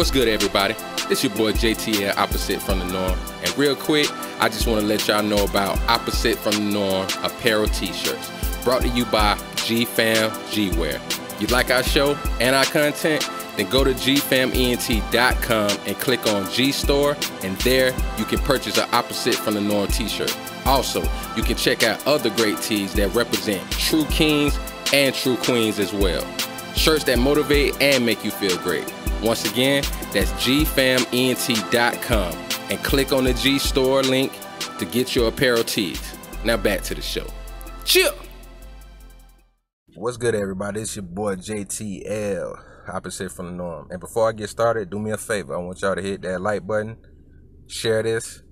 What's good, everybody? It's your boy JTL Opposite from the Norm. And real quick, I just want to let y'all know about Opposite from the Norm apparel t shirts. Brought to you by G Fam G Wear. You like our show and our content? Then go to gfament.com and click on G Store, and there you can purchase an Opposite from the Norm t shirt. Also, you can check out other great tees that represent true kings and true queens as well. Shirts that motivate and make you feel great. Once again, that's gfament.com and click on the G Store link to get your apparel tees. Now back to the show. Chill. What's good, everybody? It's your boy JTL, opposite from the norm. And before I get started, do me a favor. I want y'all to hit that like button, share this,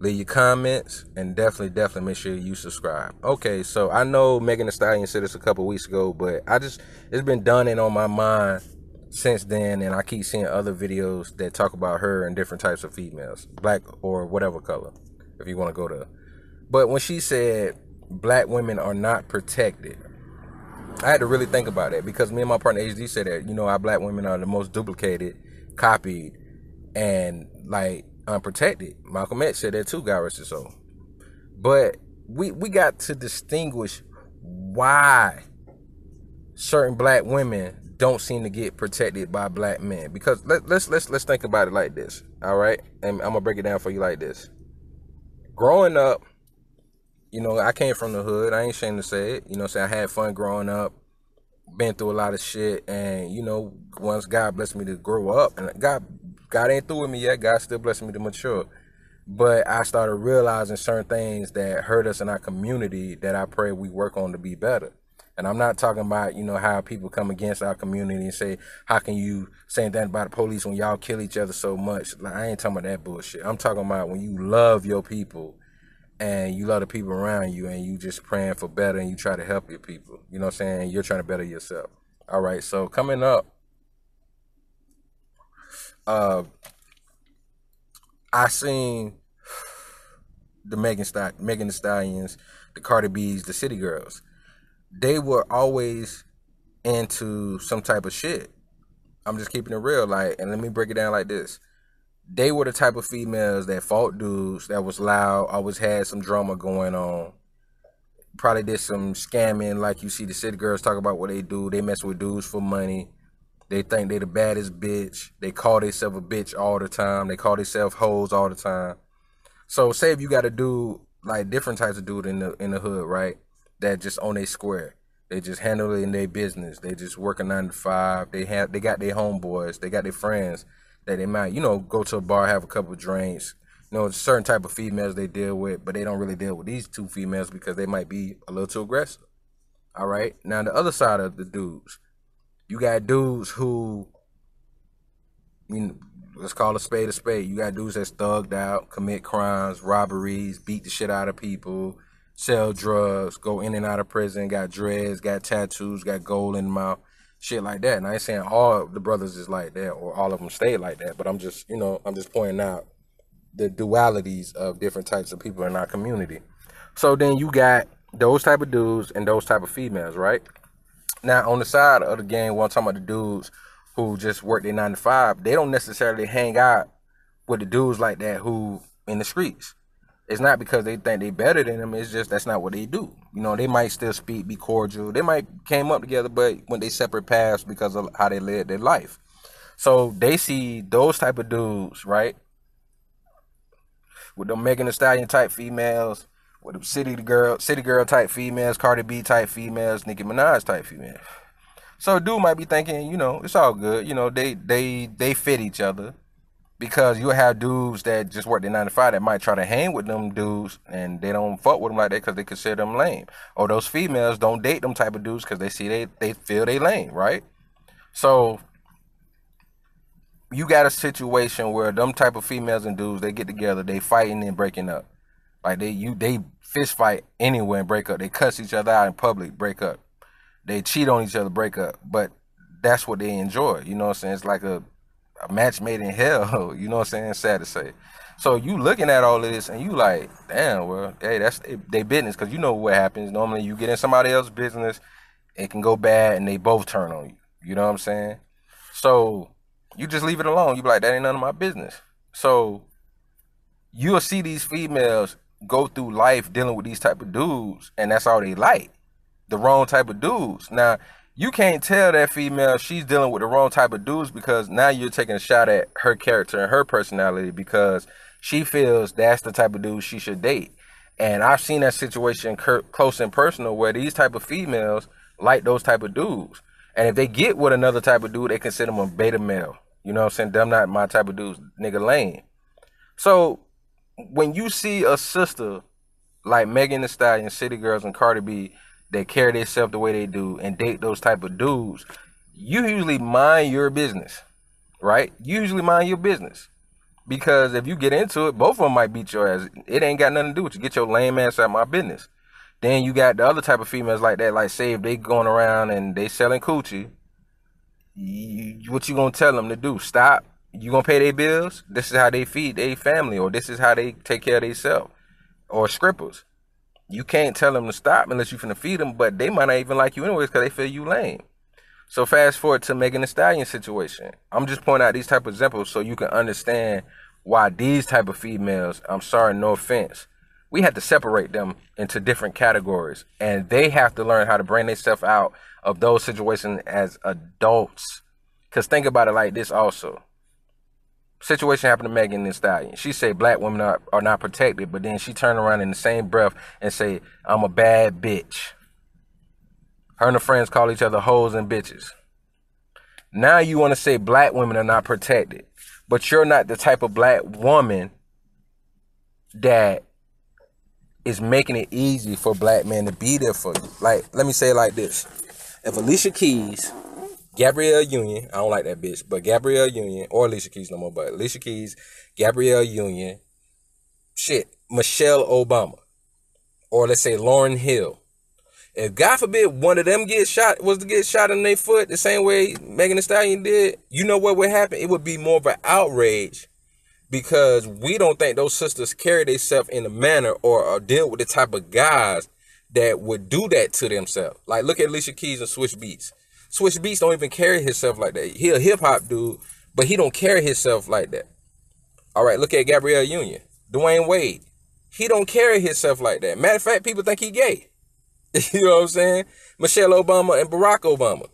leave your comments, and definitely, definitely make sure you subscribe. Okay, so I know Megan Thee Stallion said this a couple weeks ago, but I just it's been dawning on my mind since then, and I keep seeing other videos that talk about her and different types of females, black or whatever color, if you want to go to. But when she said black women are not protected, I had to really think about it because me and my partner HD said that you know our black women are the most duplicated, copied, and like unprotected. Malcolm X said that too, God rest his soul. But we we got to distinguish why certain black women don't seem to get protected by black men. Because let, let's let's let's think about it like this. All right, and I'm gonna break it down for you like this. Growing up, you know, I came from the hood. I ain't ashamed to say it. You know, say I had fun growing up, been through a lot of shit, and you know, once God blessed me to grow up, and God God ain't through with me yet. God still blessing me to mature. But I started realizing certain things that hurt us in our community that I pray we work on to be better. And I'm not talking about, you know, how people come against our community and say, how can you say that about the police when y'all kill each other so much? Like, I ain't talking about that bullshit. I'm talking about when you love your people and you love the people around you and you just praying for better and you try to help your people. You know what I'm saying? You're trying to better yourself. All right. So coming up, uh, I seen the Megan St- Megan Thee Stallions, the Cardi B's, the City Girls. They were always into some type of shit. I'm just keeping it real, like, and let me break it down like this. They were the type of females that fought dudes, that was loud, always had some drama going on. Probably did some scamming, like you see the city girls talk about what they do. They mess with dudes for money. They think they the baddest bitch. They call themselves a bitch all the time. They call themselves hoes all the time. So say if you got a dude like different types of dude in the in the hood, right? That just on a square. They just handle it in their business. They just work a nine to five. They have they got their homeboys. They got their friends that they might you know go to a bar, have a couple drinks. You know, certain type of females they deal with, but they don't really deal with these two females because they might be a little too aggressive. All right. Now the other side of the dudes, you got dudes who, you know, let's call a spade a spade. You got dudes that's thugged out, commit crimes, robberies, beat the shit out of people, sell drugs, go in and out of prison, got dreads, got tattoos, got gold in the mouth, shit like that. And I ain't saying all the brothers is like that or all of them stay like that, but I'm just, you know, I'm just pointing out the dualities of different types of people in our community. So then you got those type of dudes and those type of females, right? Now on the side of the game, one talking about the dudes who just work their nine to five, they don't necessarily hang out with the dudes like that who in the streets. It's not because they think they better than them. It's just that's not what they do. You know, they might still speak, be cordial. They might came up together, but when they separate paths because of how they led their life. So they see those type of dudes, right? With the Megan Thee Stallion type females, with the city girl, city girl type females, Cardi B type females, Nicki Minaj type females. So a dude might be thinking, you know, it's all good. You know, they they they fit each other because you have dudes that just work their nine to five that might try to hang with them dudes and they don't fuck with them like that because they consider them lame. Or those females don't date them type of dudes because they see they they feel they lame, right? So you got a situation where them type of females and dudes they get together, they fighting and breaking up. Like they you they fist fight anywhere and break up. They cuss each other out in public, break up. They cheat on each other, break up. But that's what they enjoy. You know what I'm saying? It's like a, a match made in hell. You know what I'm saying? Sad to say. So you looking at all of this and you like, damn, well, hey, that's they business because you know what happens. Normally you get in somebody else's business, it can go bad and they both turn on you. You know what I'm saying? So You just leave it alone. You be like, that ain't none of my business. So you'll see these females go through life dealing with these type of dudes, and that's all they like. The wrong type of dudes. Now, you can't tell that female she's dealing with the wrong type of dudes because now you're taking a shot at her character and her personality because she feels that's the type of dude she should date. And I've seen that situation close and personal where these type of females like those type of dudes. And if they get with another type of dude, they consider them a beta male. You know what I'm saying? Them not my type of dudes, nigga lame. So when you see a sister like Megan Thee Stallion, City Girls, and Cardi B that carry themselves the way they do and date those type of dudes, you usually mind your business, right? You usually mind your business. Because if you get into it, both of them might beat your ass. It ain't got nothing to do with you. Get your lame ass out of my business. Then you got the other type of females like that, like say if they going around and they selling coochie, you, what you gonna tell them to do? Stop. You gonna pay their bills? This is how they feed their family, or this is how they take care of themselves, or scrippers. You can't tell them to stop unless you finna feed them, but they might not even like you anyways because they feel you lame. So fast forward to Megan Thee Stallion situation. I'm just pointing out these type of examples so you can understand why these type of females, I'm sorry, no offense, we have to separate them into different categories. And they have to learn how to bring themselves out of those situations as adults. Cause think about it like this also situation happened to Megan Thee Stallion. She said black women are, are not protected, but then she turned around in the same breath and say, I'm a bad bitch. Her and her friends call each other hoes and bitches. Now you want to say black women are not protected, but you're not the type of black woman that is making it easy for black men to be there for you. Like, let me say it like this. If Alicia Keys Gabrielle Union, I don't like that bitch, but Gabrielle Union, or Alicia Keys no more, but Alicia Keys, Gabrielle Union, shit, Michelle Obama, or let's say Lauryn Hill. If God forbid one of them get shot, was to get shot in their foot the same way Megan Thee Stallion did, you know what would happen? It would be more of an outrage because we don't think those sisters carry themselves in a manner or, or deal with the type of guys that would do that to themselves. Like look at Alicia Keys and Swizz Beatz. Swizz Beatz don't even carry himself like that. He a hip hop dude, but he don't carry himself like that. All right, look at Gabrielle Union, Dwyane Wade. He don't carry himself like that. Matter of fact, people think he gay. you know what I'm saying? Michelle Obama and Barack Obama.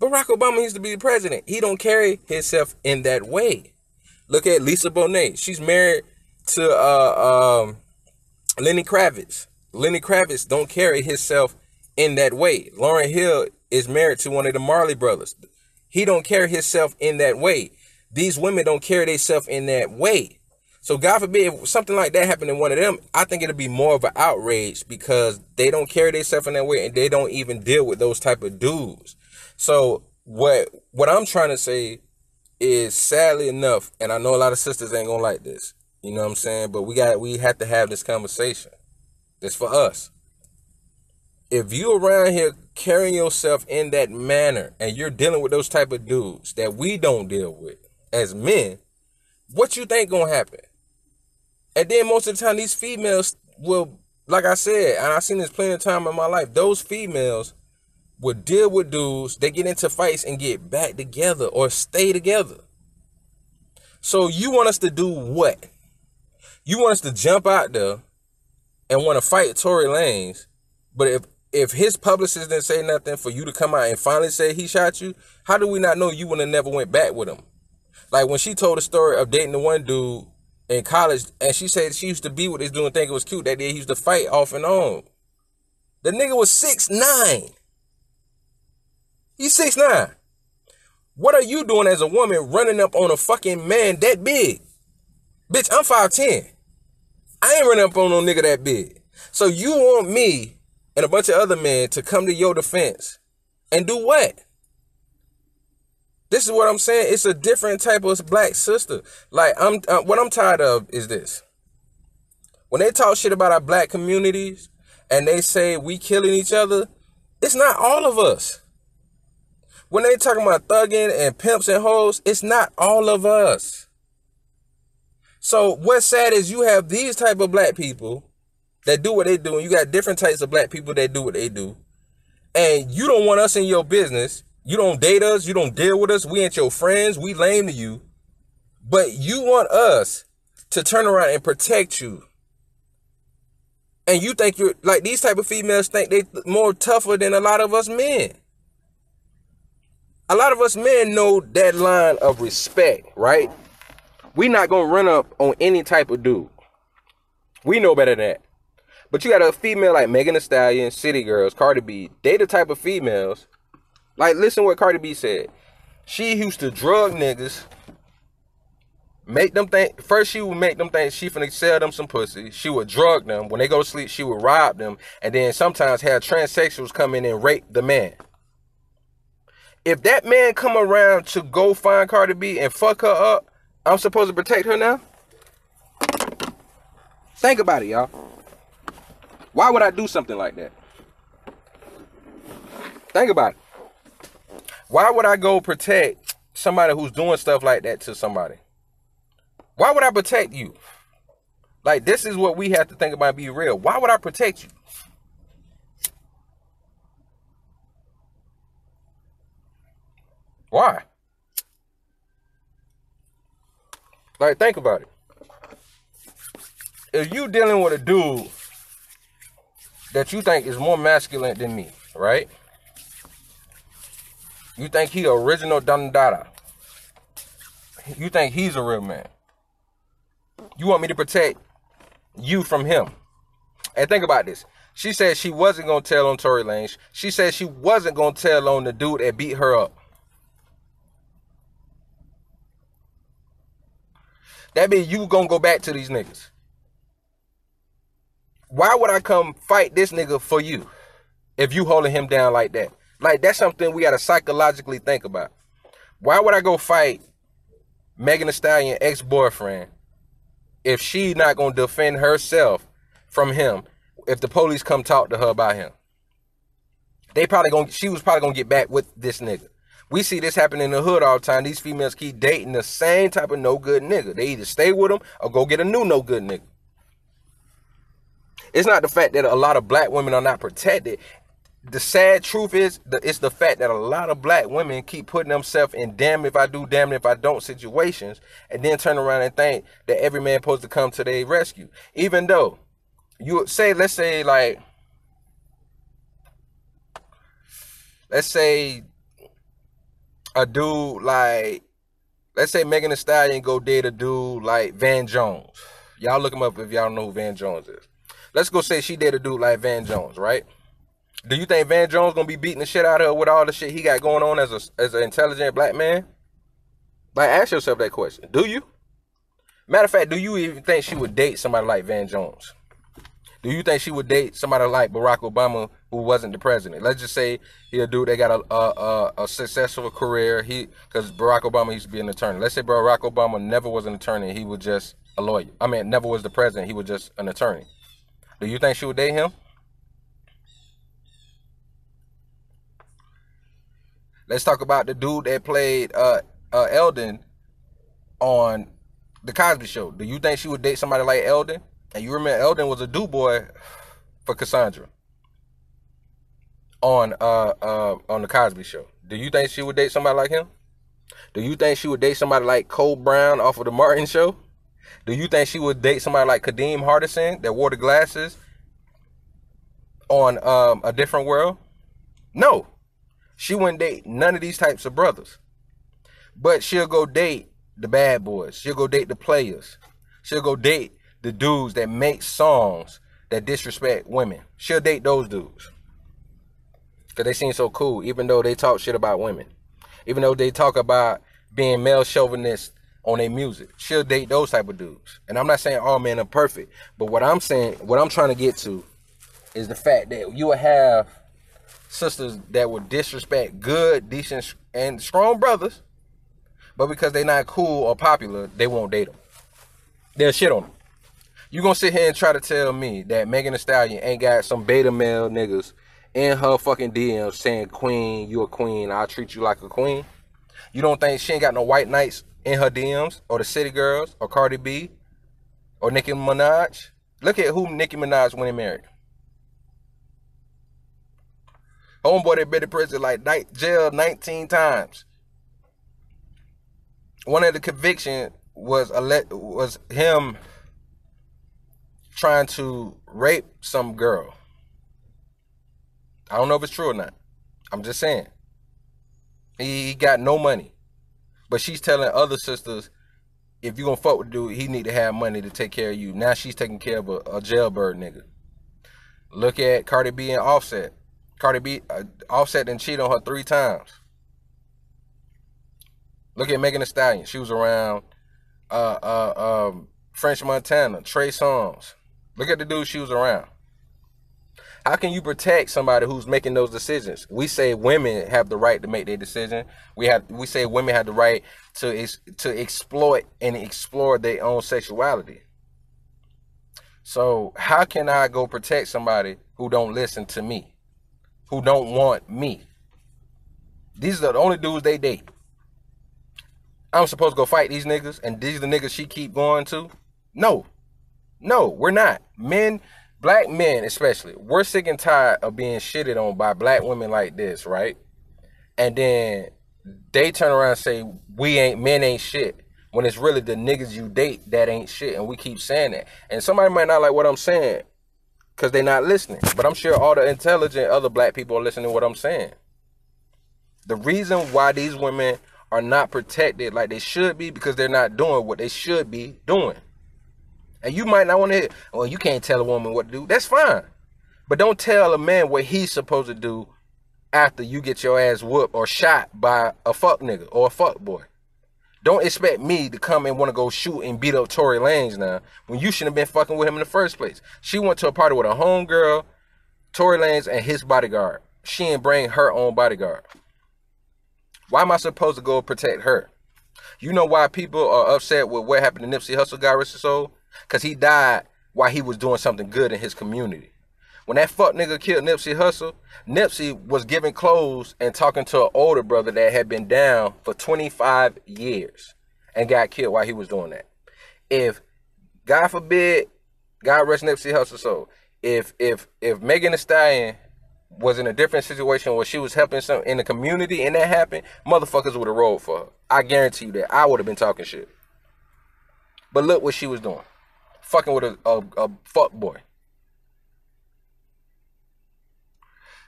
Barack Obama used to be the president. He don't carry himself in that way. Look at Lisa Bonet. She's married to uh, um, Lenny Kravitz. Lenny Kravitz don't carry himself in that way. Lauryn Hill is married to one of the Marley brothers. He don't carry himself in that way. These women don't carry themselves in that way. So God forbid if something like that happened to one of them, I think it'll be more of an outrage because they don't carry themselves in that way and they don't even deal with those type of dudes. So what what I'm trying to say is sadly enough, and I know a lot of sisters ain't gonna like this. You know what I'm saying? But we got we have to have this conversation. This for us if you around here carrying yourself in that manner and you're dealing with those type of dudes that we don't deal with as men, what you think gonna happen? And then most of the time these females will, like I said, and I've seen this plenty of time in my life, those females will deal with dudes, they get into fights and get back together or stay together. So you want us to do what? You want us to jump out there and want to fight Tory Lanez, but if if his publicist didn't say nothing for you to come out and finally say he shot you, how do we not know you would have never went back with him? Like when she told the story of dating the one dude in college, and she said she used to be with this dude and think it was cute that day he used to fight off and on. The nigga was six nine. He's six nine. What are you doing as a woman running up on a fucking man that big? Bitch, I'm 5'10. I ain't running up on no nigga that big. So you want me and a bunch of other men to come to your defense and do what? This is what I'm saying. It's a different type of black sister. Like I'm, uh, what I'm tired of is this. When they talk shit about our black communities and they say we killing each other, it's not all of us. When they talking about thugging and pimps and hoes, it's not all of us. So what's sad is you have these type of black people that do what they do, and you got different types of black people that do what they do, and you don't want us in your business, You don't date us. You don't deal with us. We ain't your friends. We lame to you. But you want us to turn around and protect you. And you think you're like these type of females think they more tougher than a lot of us men. A lot of us men know that line of respect, right? We not gonna run up on any type of dude. We know better than that. But you got a female like Megan Thee Stallion, City Girls, Cardi B. They the type of females. Like, listen what Cardi B said. She used to drug niggas make them think first she would make them think she finna sell them some pussy. She would drug them. When they go to sleep, she would rob them. And then sometimes have transsexuals come in and rape the man. If that man come around to go find Cardi B and fuck her up, I'm supposed to protect her now? Think about it, y'all. Why would I do something like that? Think about it. Why would I go protect somebody who's doing stuff like that to somebody? Why would I protect you? Like this is what we have to think about be real. Why would I protect you? Why? Like think about it. If you dealing with a dude that you think is more masculine than me, right? You think he original Don Dada. You think he's a real man. You want me to protect you from him. And think about this. She said she wasn't gonna tell on Tory Lanez. She said she wasn't gonna tell on the dude that beat her up. That means you gonna go back to these niggas. Why would I come fight this nigga for you if you holding him down like that? Like that's something we gotta psychologically think about. Why would I go fight Megan Thee Stallion ex-boyfriend if she not gonna defend herself from him if the police come talk to her about him. They probably gonna she was probably gonna get back with this nigga. We see this happen in the hood all the time. These females keep dating the same type of no good nigga. They either stay with them or go get a new no good nigga. It's not the fact that a lot of black women are not protected the sad truth is it's the fact that a lot of black women keep putting themselves in damn if I do, damn if I don't situations, and then turn around and think that every man supposed to come to their rescue. Even though you say, let's say like, let's say a dude like, let's say Megan Thee Stallion go date a dude like Van Jones. Y'all look him up if y'all know who Van Jones is. Let's go say she did a dude like Van Jones, right? Do you think Van Jones gonna be beating the shit out of her with all the shit he got going on as a as an intelligent black man? Like, ask yourself that question. Do you? Matter of fact, do you even think she would date somebody like Van Jones? Do you think she would date somebody like Barack Obama who wasn't the president? Let's just say he a dude that got a a, a, a successful career. He because Barack Obama used to be an attorney. Let's say Barack Obama never was an attorney. He was just a lawyer. I mean, never was the president. He was just an attorney. Do you think she would date him? Let's talk about the dude that played uh, uh, Elvin on the Cosby Show. Do you think she would date somebody like Elvin? And you remember Elvin was a do boy for Cassandra on uh uh on the Cosby Show. Do you think she would date somebody like him? Do you think she would date somebody like Cole Brown off of the Martin Show? Do you think she would date somebody like Kadeem Hardison that wore the glasses on um, a different world? No. She wouldn't date none of these types of brothers. But she'll go date the bad boys. She'll go date the players. She'll go date the dudes that make songs that disrespect women. She'll date those dudes. Cause they seem so cool, even though they talk shit about women. Even though they talk about being male chauvinist on their music. She'll date those type of dudes. And I'm not saying all men are perfect, but what I'm saying, what I'm trying to get to is the fact that you will have sisters that would disrespect good, decent, and strong brothers, but because they're not cool or popular, they won't date them. They'll shit on them. You gonna sit here and try to tell me that Megan Thee Stallion ain't got some beta male niggas in her fucking DMs saying, Queen, you a queen, I'll treat you like a queen? You don't think she ain't got no white knights in her DMs, or the City Girls, or Cardi B, or Nicki Minaj? Look at who Nicki Minaj went and married. Homeboy that been in prison like night jail 19 times. One of the conviction was a let was him trying to rape some girl. I don't know if it's true or not. I'm just saying. He got no money. But she's telling other sisters, if you gonna fuck with dude, he need to have money to take care of you. Now she's taking care of a, a jailbird nigga. Look at Cardi B and Offset. Cardi B, uh, Offset and cheat on her three times. Look at Megan Thee Stallion. She was around uh, uh, um, French Montana, Trey Songz. Look at the dude she was around. How can you protect somebody who's making those decisions? We say women have the right to make their decision. We have we say women have the right to to exploit and explore their own sexuality. So how can I go protect somebody who don't listen to me, who don't want me? These are the only dudes they date. I'm supposed to go fight these niggas, and these are the niggas she keep going to? No, no, we're not. Men black men especially, we're sick and tired of being shitted on by black women like this, right? And then they turn around and say we ain't men ain't shit when it's really the niggas you date that ain't shit and we keep saying that. And somebody might not like what i'm saying because they're not listening but i'm sure all the intelligent other black people are listening to what i'm saying. The reason why these women are not protected like they should be because they're not doing what they should be doing and you might not want to hear, well, you can't tell a woman what to do. That's fine. But don't tell a man what he's supposed to do after you get your ass whooped or shot by a fuck nigga or a fuck boy. Don't expect me to come and want to go shoot and beat up Tory Lanez now when you shouldn't have been fucking with him in the first place. She went to a party with a homegirl, Tory Lanez, and his bodyguard. She didn't bring her own bodyguard. Why am I supposed to go protect her? You know why people are upset with what happened to Nipsey Hussle, God rest soul? Because he died while he was doing something good in his community. When that fuck nigga killed Nipsey Hussle, Nipsey was giving clothes and talking to an older brother that had been down for 25 years and got killed while he was doing that. If, God forbid, God rest Nipsey Hussle soul, if if if Megan Thee Stallion was in a different situation where she was helping some in the community and that happened, motherfuckers would have rolled for her. I guarantee you that. I would have been talking shit. But look what she was doing fucking with a, a, a fuck boy.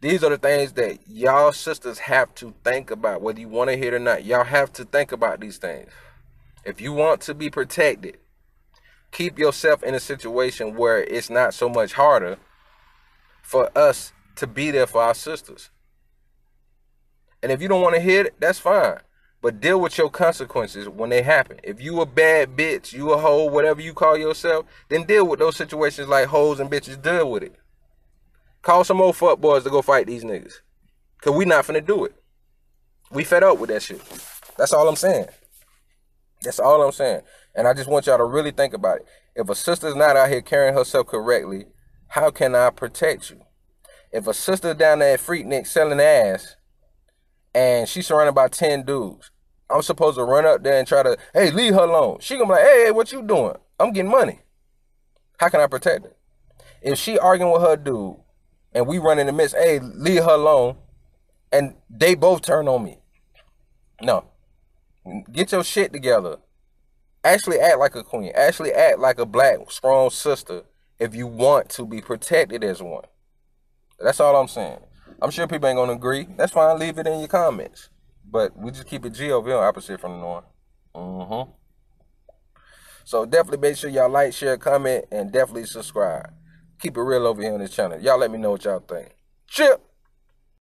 These are the things that y'all sisters have to think about, whether you want to hear it or not. Y'all have to think about these things. If you want to be protected, keep yourself in a situation where it's not so much harder for us to be there for our sisters. And if you don't want to hear it, that's fine. But deal with your consequences when they happen. If you a bad bitch, you a hoe, whatever you call yourself, then deal with those situations like hoes and bitches deal with it. Call some old fuck boys to go fight these niggas. Cause we not finna do it. We fed up with that shit. That's all I'm saying. That's all I'm saying. And I just want y'all to really think about it. If a sister's not out here carrying herself correctly, how can I protect you? If a sister down there at Freaknik selling ass and she's surrounded by 10 dudes. I'm supposed to run up there and try to, hey, leave her alone. She gonna be like, hey, what you doing? I'm getting money. How can I protect her? If she arguing with her dude and we run in the midst, hey, leave her alone, and they both turn on me. No. Get your shit together. Actually act like a queen. Actually act like a black, strong sister if you want to be protected as one. That's all I'm saying. I'm sure people ain't gonna agree. That's fine. Leave it in your comments. But we just keep it G over here, opposite from the norm. Mm-hmm. So definitely make sure y'all like, share, comment, and definitely subscribe. Keep it real over here on this channel. Y'all let me know what y'all think. Chip.